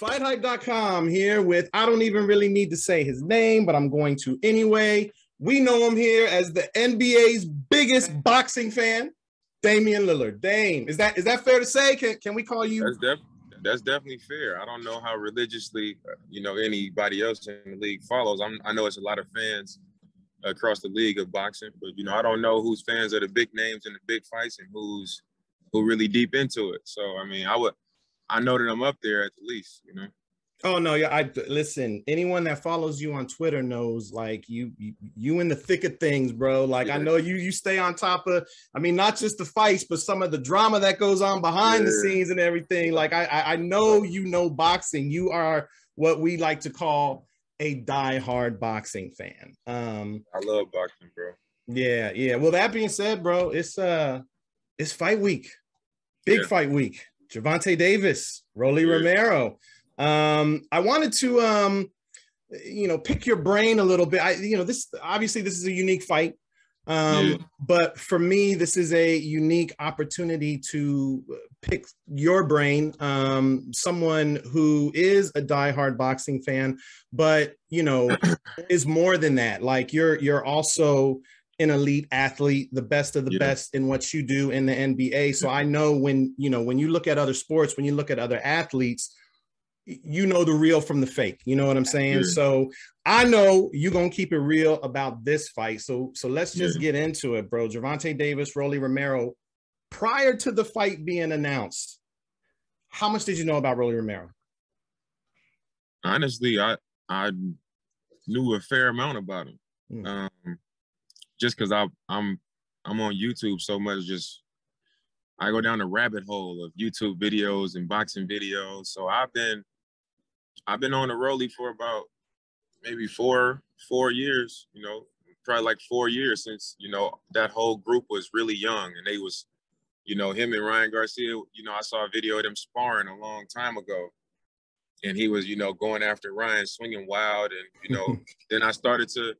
FightHype.com here with, I don't even really need to say his name, but I'm going to anyway. We know him here as the NBA's biggest boxing fan, Damian Lillard. Dame, is that is that fair to say? Can, can we call you? That's, def- that's definitely fair. I don't know how religiously, you know, anybody else in the league follows. I'm, I know it's a lot of fans across the league of boxing, but you know, I don't know whose fans are the big names and the big fights and who's who really deep into it. So I mean, I would I know that I'm up there at the least, you know. Oh no, yeah. I listen. Anyone that follows you on Twitter knows, like you, you, you in the thick of things, bro. Like yeah. I know you, you stay on top of. I mean, not just the fights, but some of the drama that goes on behind yeah. the scenes and everything. Like I, I know you know boxing. You are what we like to call a die-hard boxing fan. Um, I love boxing, bro. Yeah, yeah. Well, that being said, bro, it's uh, it's fight week, big yeah. fight week. Gervonta Davis, Rolly yeah. Romero. Um, I wanted to, um, you know, pick your brain a little bit. I, you know, this obviously this is a unique fight, um, yeah. but for me, this is a unique opportunity to pick your brain. Um, someone who is a diehard boxing fan, but you know, is more than that. Like you're, you're also an elite athlete, the best of the yeah. best in what you do in the NBA. So I know when, you know, when you look at other sports, when you look at other athletes, you know the real from the fake. You know what I'm saying? Yeah. So I know you're gonna keep it real about this fight. So so let's just yeah. get into it, bro. Gervonta Davis, Rolly Romero. Prior to the fight being announced, how much did you know about Rolly Romero? Honestly, I I knew a fair amount about him. Mm. Um, just because I I'm I'm on YouTube so much, just I go down the rabbit hole of YouTube videos and boxing videos. So I've been I've been on the Rolly for about maybe four four years. You know, probably like four years since you know that whole group was really young and they was, you know, him and Ryan Garcia. You know, I saw a video of them sparring a long time ago, and he was you know going after Ryan, swinging wild, and you know, then I started to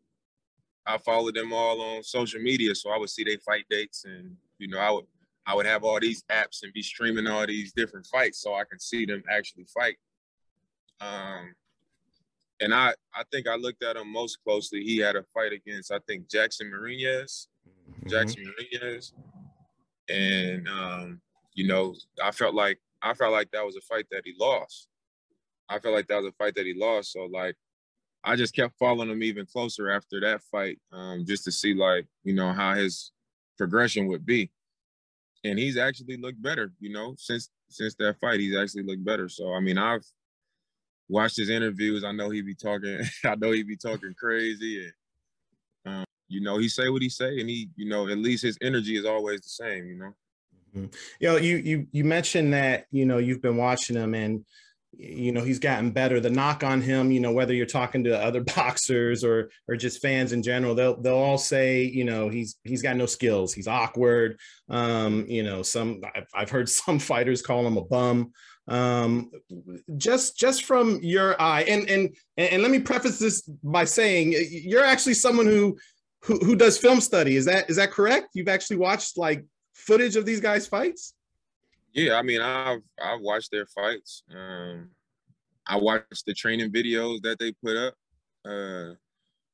I followed them all on social media, so I would see their fight dates, and you know, I would I would have all these apps and be streaming all these different fights, so I can see them actually fight. Um, and I I think I looked at him most closely. He had a fight against I think Jackson Mariñez, mm-hmm. Jackson Mariñez, and um, you know, I felt like I felt like that was a fight that he lost. I felt like that was a fight that he lost. So like I just kept following him even closer after that fight, um, just to see like you know how his progression would be. And he's actually looked better, you know, since since that fight. He's actually looked better. So I mean, I've watched his interviews. I know he be talking. I know he be talking crazy, and um, you know, he say what he say, and he, you know, at least his energy is always the same. You know. Mm-hmm. You you you mentioned that you know you've been watching him and you know he's gotten better. The knock on him you know whether you're talking to other boxers or or just fans in general they'll they'll all say you know he's he's got no skills. He's awkward. Um you know some I've, I've heard some fighters call him a bum. Um just just from your eye and and and let me preface this by saying you're actually someone who who, who does film study. Is that is that correct? You've actually watched like footage of these guys fights yeah, I mean, I've I've watched their fights. Um, I watched the training videos that they put up. Uh,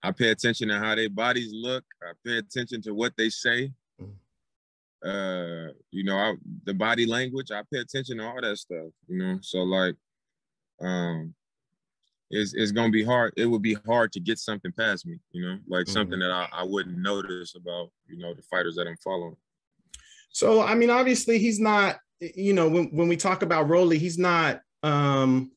I pay attention to how their bodies look. I pay attention to what they say. Mm. Uh, you know, I, the body language. I pay attention to all that stuff. You know, so like, um, it's it's gonna be hard. It would be hard to get something past me. You know, like mm-hmm. something that I, I wouldn't notice about you know the fighters that I'm following. So I mean, obviously he's not you know, when, when we talk about Rolly, he's not um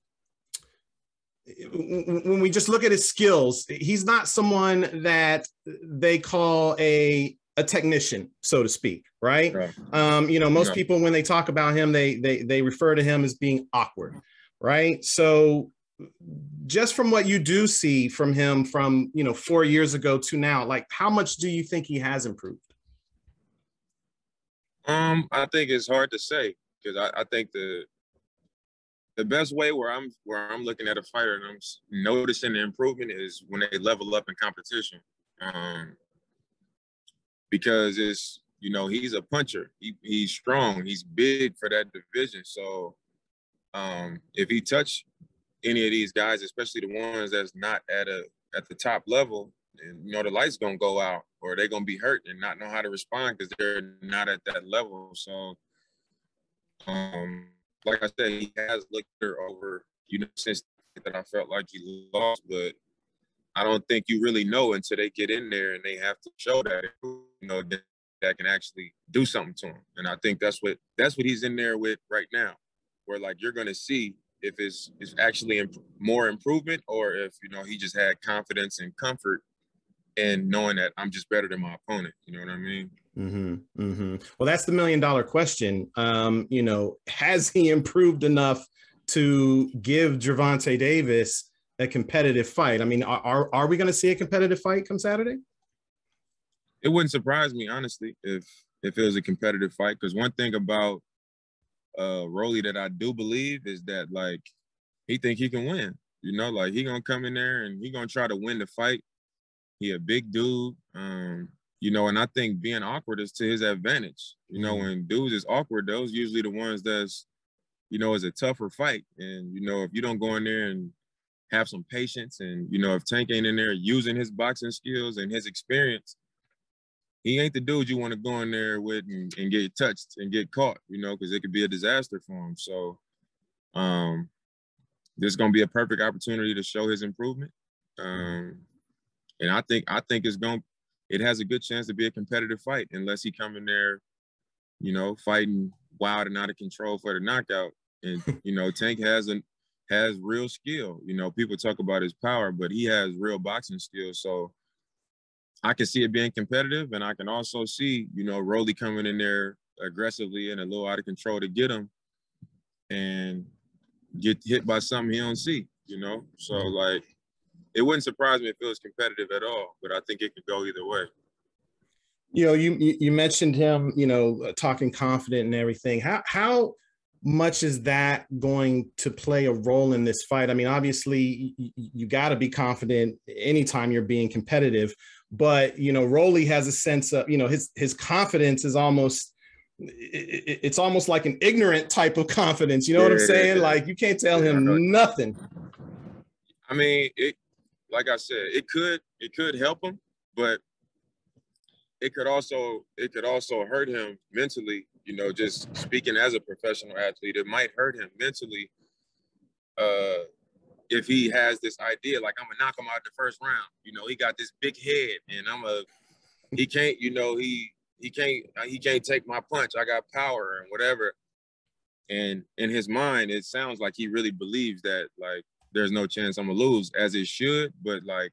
when we just look at his skills, he's not someone that they call a a technician, so to speak, right? right. Um, you know, most yeah. people when they talk about him, they they they refer to him as being awkward, right? So just from what you do see from him from you know four years ago to now, like how much do you think he has improved? Um, I think it's hard to say because I, I think the the best way where I'm where I'm looking at a fighter and I'm noticing the improvement is when they level up in competition. Um, because it's you know he's a puncher. He, he's strong. He's big for that division. So um, if he touch any of these guys, especially the ones that's not at a at the top level, and you know the lights gonna go out or they're gonna be hurt and not know how to respond because they're not at that level. So, um, like I said, he has looked her over you know since that I felt like he lost, but I don't think you really know until they get in there and they have to show that you know that, that can actually do something to him. And I think that's what that's what he's in there with right now, where like you're gonna see if it's it's actually imp- more improvement or if you know he just had confidence and comfort and knowing that I'm just better than my opponent. You know what I mean? Mm-hmm, mm-hmm. Well, that's the million dollar question. Um, you know, has he improved enough to give Gervonta Davis a competitive fight? I mean, are are, are we going to see a competitive fight come Saturday? It wouldn't surprise me honestly if if it was a competitive fight. Because one thing about uh Rolly that I do believe is that like he think he can win. You know, like he gonna come in there and he gonna try to win the fight. He a big dude. Um, you know, and I think being awkward is to his advantage. You know, mm-hmm. when dudes is awkward, those usually the ones that's, you know, is a tougher fight. And you know, if you don't go in there and have some patience, and you know, if Tank ain't in there using his boxing skills and his experience, he ain't the dude you want to go in there with and, and get touched and get caught, you know, because it could be a disaster for him. So um this is gonna be a perfect opportunity to show his improvement. Um and I think I think it's going it has a good chance to be a competitive fight unless he come in there, you know, fighting wild and out of control for the knockout. And you know, Tank has an has real skill. You know, people talk about his power, but he has real boxing skills. So I can see it being competitive, and I can also see, you know, Rolly coming in there aggressively and a little out of control to get him and get hit by something he don't see, you know? So mm-hmm. like it wouldn't surprise me if it was competitive at all, but I think it could go either way. You know, you you mentioned him, you know, uh, talking confident and everything. How how much is that going to play a role in this fight? I mean, obviously, you, you got to be confident anytime you're being competitive, but you know, Rolly has a sense of, you know, his his confidence is almost it's almost like an ignorant type of confidence. You know yeah, what I'm saying? Yeah. Like you can't tell yeah, him nothing. I mean, it like I said, it could it could help him, but it could also it could also hurt him mentally. You know, just speaking as a professional athlete, it might hurt him mentally. Uh, if he has this idea, like I'm gonna knock him out the first round. You know, he got this big head, and I'm a he can't. You know, he he can't he can't take my punch. I got power and whatever. And in his mind, it sounds like he really believes that like there's no chance I'm gonna lose, as it should. But like,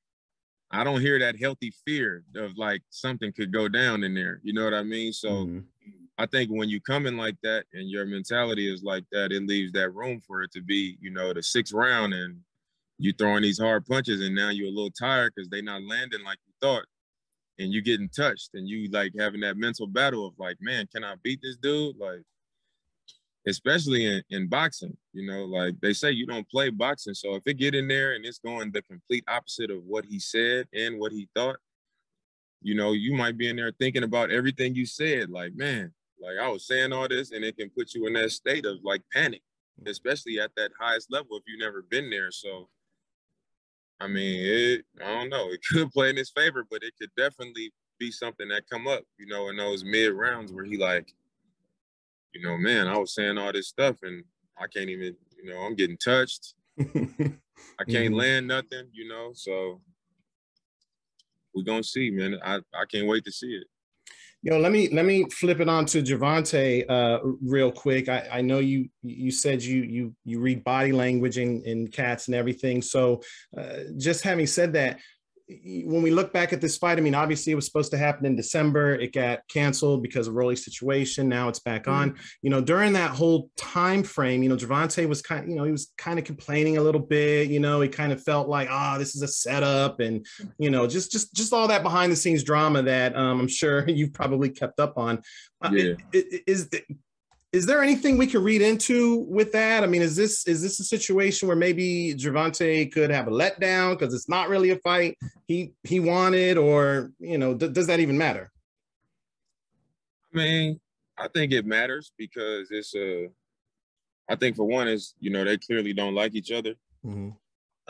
I don't hear that healthy fear of like something could go down in there. You know what I mean? So mm-hmm. I think when you come in like that and your mentality is like that, it leaves that room for it to be, you know, the sixth round and you throwing these hard punches and now you're a little tired because they not landing like you thought and you getting touched and you like having that mental battle of like, man, can I beat this dude? Like especially in, in boxing. You know, like they say you don't play boxing. So if it get in there and it's going the complete opposite of what he said and what he thought, you know, you might be in there thinking about everything you said. Like, man, like I was saying all this, and it can put you in that state of like panic, mm-hmm. especially at that highest level if you've never been there. So I mean, it I don't know. It could play in his favor, but it could definitely be something that come up, you know, in those mid rounds where he like, you know, man, I was saying all this stuff and I can't even, you know, I'm getting touched. I can't mm-hmm. land nothing, you know. So we're gonna see, man. I, I can't wait to see it. Yo, let me let me flip it on to Gervonta uh, real quick. I, I know you you said you you you read body language in, in cats and everything. So uh, just having said that, when we look back at this fight, I mean, obviously it was supposed to happen in December. It got canceled because of Rolly's situation. Now it's back on. Mm-hmm. You know, during that whole time frame, you know, Gervonta was kind, you know, he was kind of complaining a little bit. You know, he kind of felt like, ah, oh, this is a setup, and you know, just just just all that behind the scenes drama that um, I'm sure you've probably kept up on. Uh, yeah. Is is there anything we could read into with that? I mean, is this is this a situation where maybe Gervonta could have a letdown because it's not really a fight he he wanted, or you know, does that even matter? I mean, I think it matters because it's a. I think for one is you know they clearly don't like each other, Mm-hmm.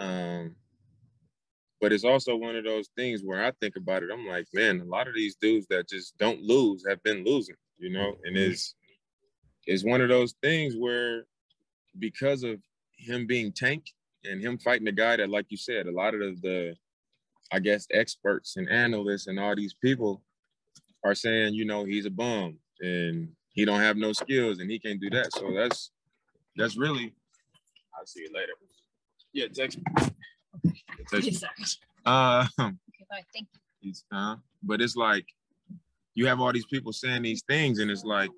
Um, but it's also one of those things where I think about it. I'm like, man, a lot of these dudes that just don't lose have been losing, you know, and mm-hmm. it's it's one of those things where because of him being Tank and him fighting a guy that, like you said, a lot of the, I guess, experts and analysts and all these people are saying, you know, he's a bum and he don't have no skills and he can't do that. So that's that's really. I'll see you later. Yeah, text me. Text me. Uh, okay, bye. Thank you. Uh, but it's like you have all these people saying these things, and it's like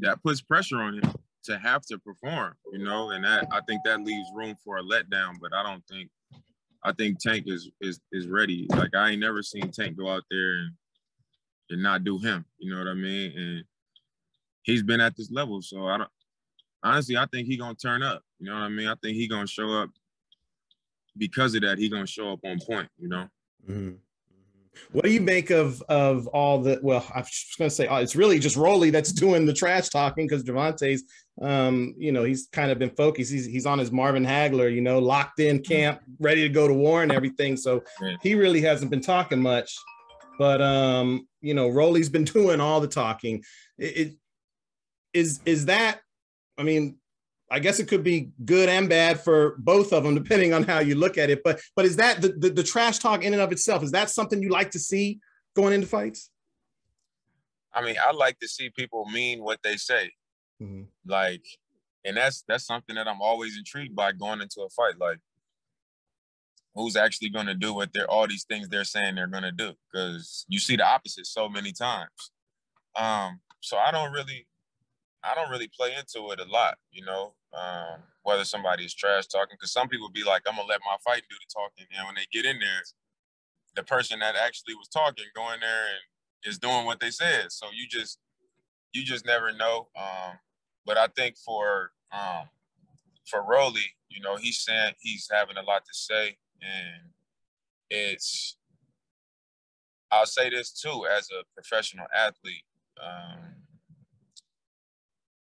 that puts pressure on him to have to perform, you know, and that I think that leaves room for a letdown. But I don't think I think Tank is is is ready. Like I ain't never seen Tank go out there and and not do him. You know what I mean? And he's been at this level, so I don't. Honestly, I think he gonna turn up. You know what I mean? I think he gonna show up because of that. He gonna show up on point. You know. Mm-hmm. What do you make of of all the? Well, I was going to say uh, it's really just Rolly that's doing the trash talking because Gervonta's, um, you know, he's kind of been focused. He's he's on his Marvin Hagler, you know, locked in camp, ready to go to war and everything. So he really hasn't been talking much. But um, you know, Rolly's been doing all the talking. It, it is is that? I mean, I guess it could be good and bad for both of them, depending on how you look at it. But but is that the, the, the trash talk in and of itself? Is that something you like to see going into fights? I mean, I like to see people mean what they say. Mm-hmm. Like, and that's that's something that I'm always intrigued by going into a fight. Like, who's actually going to do what they're all these things they're saying they're going to do? Because you see the opposite so many times. Um, so I don't really, I don't really play into it a lot. You know, um, whether somebody is trash talking. Because some people be like, I'm gonna let my fight do the talking, and when they get in there, the person that actually was talking go in there and is doing what they said. So you just you just never know. Um, but I think for um, for Rolly, you know, he's saying he's having a lot to say, and it's I'll say this too as a professional athlete. Um,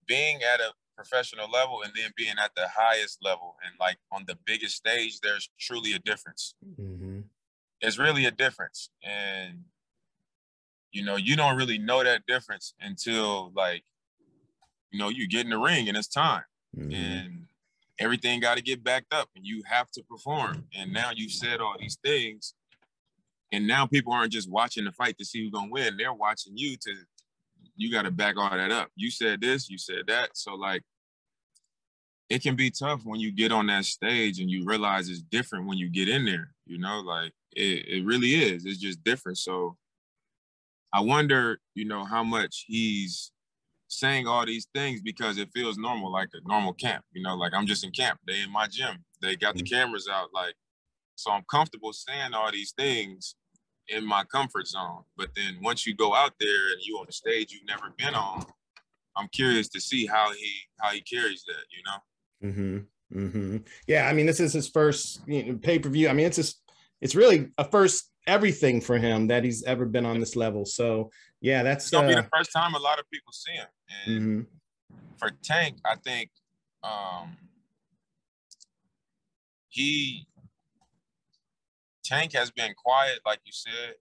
being at a professional level and then being at the highest level and like on the biggest stage, there's truly a difference. Mm-hmm. It's really a difference. And, you know, you don't really know that difference until like, you know, you get in the ring and it's time. Mm-hmm. And everything got to get backed up and you have to perform. And now you've said all these things. And now people aren't just watching the fight to see who's gonna win. They're watching you to you got to back all that up. You said this, you said that. So like it can be tough when you get on that stage and you realize it's different when you get in there, you know, like it, it really is. It's just different. So I wonder, you know, how much he's saying all these things because it feels normal, like a normal camp, you know, like I'm just in camp. They in my gym. They got the mm-hmm. cameras out. Like, so I'm comfortable saying all these things in my comfort zone. But then once you go out there and you on the stage you've never been on, I'm curious to see how he how he carries that, you know. Mm-hmm. Mm-hmm. Yeah, I mean, this is his first you know, pay per view. I mean, it's just it's really a first everything for him that he's ever been on this level. So yeah, that's it's gonna uh, be the first time a lot of people see him. And mm-hmm. for Tank, I think um, he Tank has been quiet, like you said,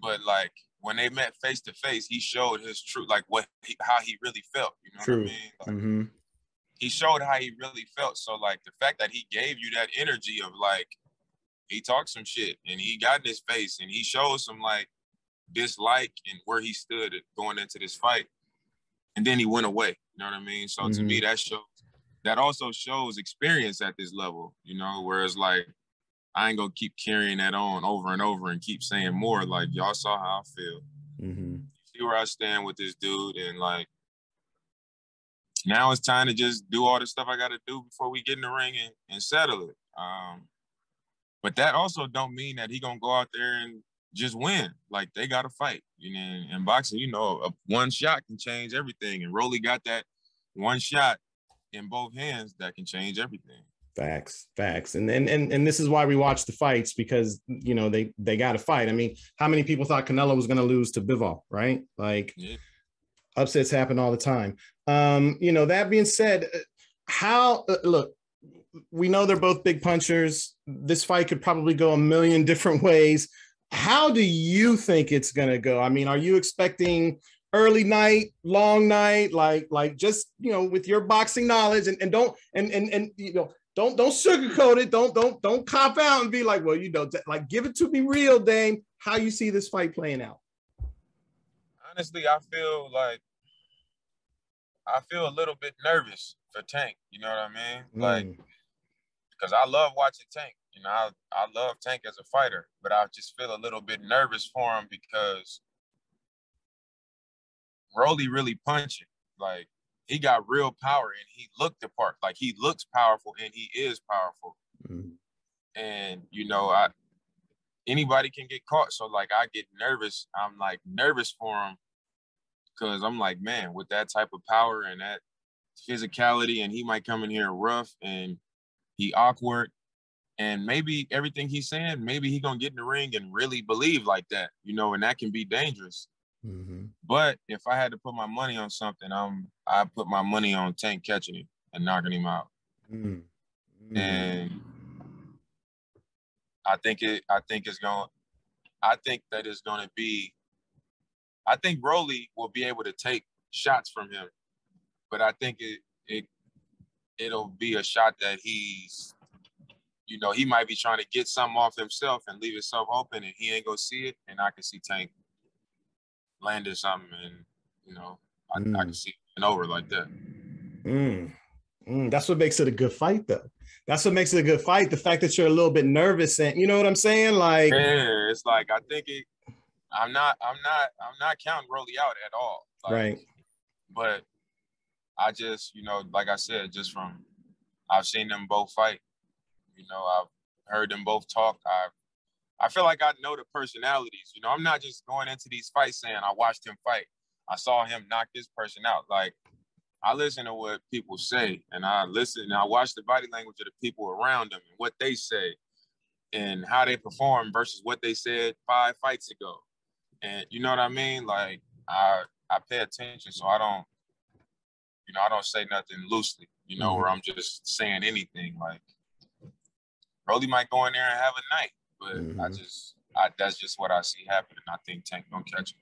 but like when they met face to face, he showed his true, like what he, how he really felt. You know True. what I mean? Like, mm-hmm he showed how he really felt. So like the fact that he gave you that energy of like he talked some shit and he got in his face and he showed some like dislike and where he stood going into this fight. And then he went away. You know what I mean? So mm-hmm. to me, mm-hmm. that shows that also shows experience at this level, you know, whereas like I ain't gonna keep carrying that on over and over and keep saying more. Like y'all saw how I feel. Mm-hmm. See where I stand with this dude, and like now it's time to just do all the stuff I got to do before we get in the ring and, and settle it. Um, but that also don't mean that he gonna go out there and just win. Like they got to fight. You know, in boxing, you know, a, one shot can change everything. And Rolly got that one shot in both hands that can change everything. Facts, facts, and and and and this is why we watch the fights because you know they they got to fight. I mean, how many people thought Canelo was going to lose to Bivol, right? Like, yeah. upsets happen all the time. Um, you know, that being said, how uh, look, we know they're both big punchers. This fight could probably go a million different ways. How do you think it's going to go? I mean, are you expecting early night, long night, like like just you know with your boxing knowledge and, and don't and and and you know don't don't sugarcoat it. Don't don't don't cop out and be like, well, you know, like give it to me real, Dame. How you see this fight playing out? Honestly, I feel like I feel a little bit nervous for Tank. You know what I mean? Mm. Like because I love watching Tank. You know, I, I love Tank as a fighter, but I just feel a little bit nervous for him because Rolly really punching. Like he got real power and he looked the part. Like he looks powerful and he is powerful. Mm-hmm. And you know, I anybody can get caught. So like I get nervous. I'm like nervous for him because I'm like, man, with that type of power and that physicality, and he might come in here rough and he awkward. And maybe everything he's saying, maybe he gonna get in the ring and really believe like that, you know, and that can be dangerous. Mm-hmm. But if I had to put my money on something, I'm I put my money on Tank catching him and knocking him out. Mm-hmm. And I think it. I think it's going. I think that it's going to be. I think Rolly will be able to take shots from him, but I think it it it'll be a shot that he's, you know, he might be trying to get something off himself and leave himself open, and he ain't gonna see it, and I can see Tank landed something, and you know, I, mm. I can see it over like that. Mm. Mm. That's what makes it a good fight, though. That's what makes it a good fight. The fact that you're a little bit nervous, and you know what I'm saying, like, yeah, it's like I think it. I'm not. I'm not. I'm not counting Rolly out at all. Like, right. But I just, you know, like I said, just from I've seen them both fight. You know, I've heard them both talk. I I feel like I know the personalities. You know, I'm not just going into these fights saying I watched him fight. I saw him knock this person out. Like I listen to what people say, and I listen and I watch the body language of the people around them and what they say, and how they perform versus what they said five fights ago. And you know what I mean? Like I I pay attention, so I don't, you know, I don't say nothing loosely. You know, mm-hmm. where I'm just saying anything. Like Rolly might go in there and have a night, but mm-hmm. I just I, that's just what I see happening. I think Tank gonna catch him.